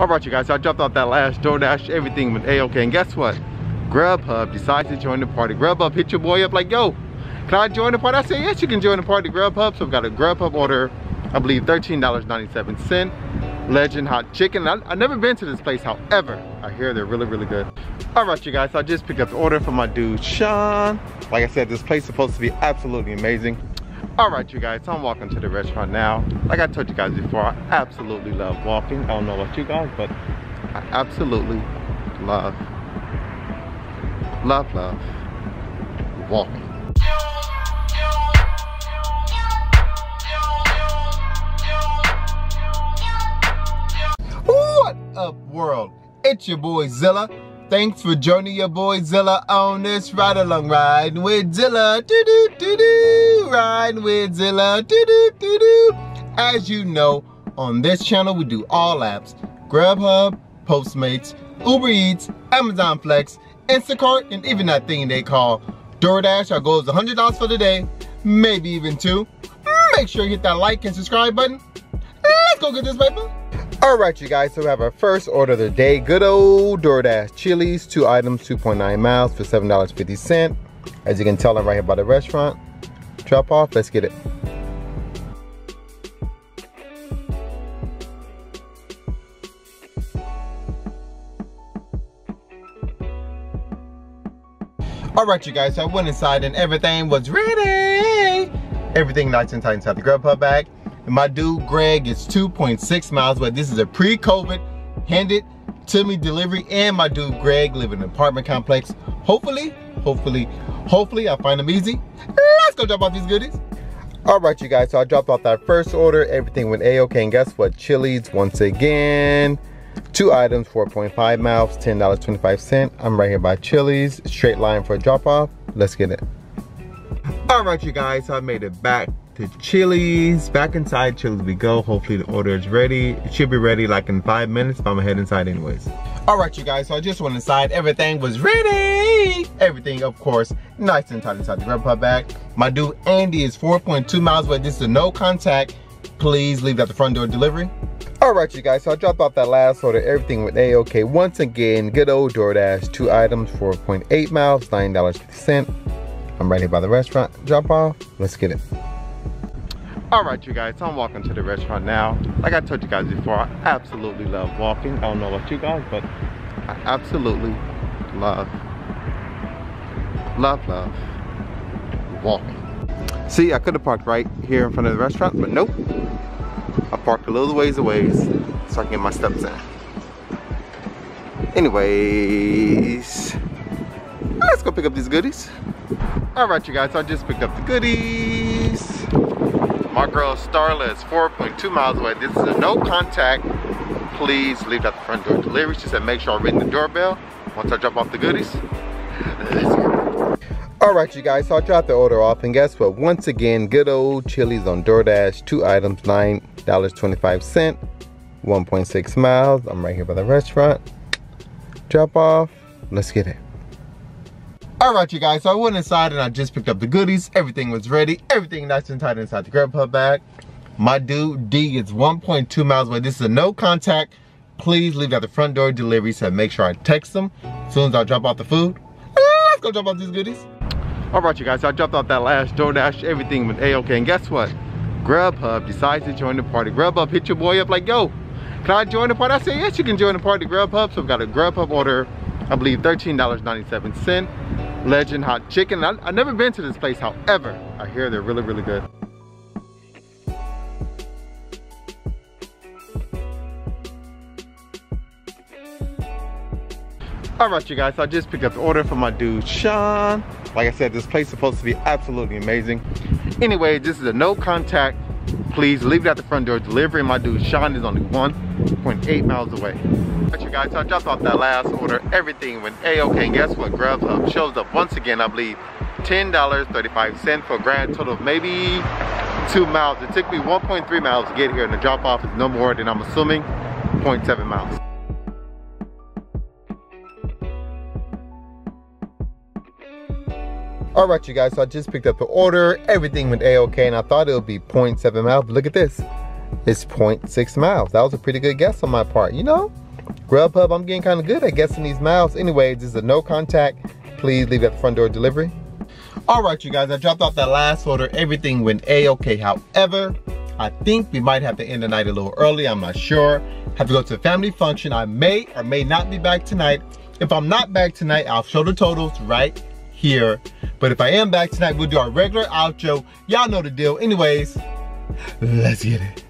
All right, you guys, so I dropped off that last DoorDash, everything with A-OK, and guess what? Grubhub decides to join the party. Grubhub hit your boy up like, yo, can I join the party? I said, yes, you can join the party, Grubhub. So I've got a Grubhub order, I believe $13.97. Legend Hot Chicken. I, have never been to this place, however, I hear they're really, really good. All right, you guys, so I just picked up the order from my dude, Sean. Like I said, this place is supposed to be absolutely amazing. All right, you guys, I'm walking to the restaurant now. Like I told you guys before, I absolutely love walking. I don't know about you guys, but I absolutely love, love, love walking. What up, world? It's your boy Zilla Thanks for joining your boy Zilla on this ride along ride with Zilla. Doo doo doo doo. Ride with Zilla. Doo doo doo doo. As you know, on this channel we do all apps Grubhub, Postmates, Uber Eats, Amazon Flex, Instacart, and even that thing they call DoorDash. Our goal is $100 for the day, maybe even two. Make sure you hit that like and subscribe button. Let's go get this paper. All right, you guys, so we have our first order of the day. Good old DoorDash Chili's, two items, 2.9 miles for $7.50. As you can tell, I'm right here by the restaurant. Drop off, let's get it. All right, you guys, so I went inside and everything was ready. Everything nice and tight inside the Grubhub bag. My dude Greg is 2.6 miles away. This is a pre-COVID handed to me delivery and my dude Greg live in an apartment complex. Hopefully, hopefully, hopefully I find them easy. Let's go drop off these goodies. All right, you guys, so I dropped off that first order. Everything went A-OK, and guess what? Chili's, once again. Two items, 4.5 miles, $10.25. I'm right here by Chili's. Straight line for a drop off. Let's get it. All right, you guys, so I made it back to Chili's. Back inside Chili's we go. Hopefully the order is ready. It should be ready like in five minutes, but I'm gonna head inside anyways. All right, you guys, so I just went inside. Everything was ready. Everything, of course, nice and tight inside the Grubhub bag. My dude Andy is 4.2 miles away. This is a no contact. Please leave at the front door delivery. All right, you guys, so I dropped off that last order, everything with A-OK. Once again, good old DoorDash, two items, 4.8 miles, $9.50. I'm right here by the restaurant. Drop off, let's get it. All right, you guys, so I'm walking to the restaurant now. Like I told you guys before, I absolutely love walking. I don't know about you guys, but I absolutely love, love, love walking. See, I could have parked right here in front of the restaurant, but nope. I parked a little ways away so I can get my steps in. Anyways, let's go pick up these goodies. All right, you guys, I just picked up the goodies. My girl Starla is 4.2 miles away. This is a no contact. Please leave at the front door delivery. She said make sure I ring the doorbell once I drop off the goodies. All right, you guys, so I dropped the order off and guess what? Once again, good old Chili's on DoorDash, two items, $9.25, 1.6 miles. I'm right here by the restaurant. Drop off, let's get it. All right, you guys, so I went inside and I just picked up the goodies. Everything was ready. Everything nice and tight inside the Grubhub bag. My dude, D, is 1.2 miles away. This is a no contact. Please leave at the front door delivery, so make sure I text them as soon as I drop off the food. Ah, let's go drop off these goodies. All right, you guys, so I dropped off that last DoorDash, everything with A-OK, and guess what? Grubhub decides to join the party. Grubhub hit your boy up like, yo, can I join the party? I said, yes, you can join the party, Grubhub. So I've got a Grubhub order, I believe $13.97 Legend Hot Chicken. I, have never been to this place, however, I hear they're really, really good. All right, you guys, so I just picked up the order from my dude, Sean. Like I said, this place is supposed to be absolutely amazing. Anyway, this is a no contact. Please leave it at the front door delivery. My dude, Sean, is only 1.8 miles away But you guys, I dropped off that last order. Everything went a-okay. And guess what? Grubhub shows up once again, I believe, $10.35 for a grand total of maybe two miles. It took me 1.3 miles to get here and the drop off is no more than I'm assuming 0.7 miles. All right, you guys, so I just picked up the order. Everything went a-okay and I thought it would be 0.7 miles, but look at this. It's 0.6 miles. That was a pretty good guess on my part, you know? Grubhub, I'm getting kind of good at guessing these miles. Anyways, this is a no contact. Please leave at the front door delivery. All right, you guys, I dropped off that last order. Everything went A-okay. However, I think we might have to end the night a little early. I'm not sure. Have to go to a family function. I may or may not be back tonight. If I'm not back tonight, I'll show the totals right here. But if I am back tonight, we'll do our regular outro. Y'all know the deal. Anyways, let's get it.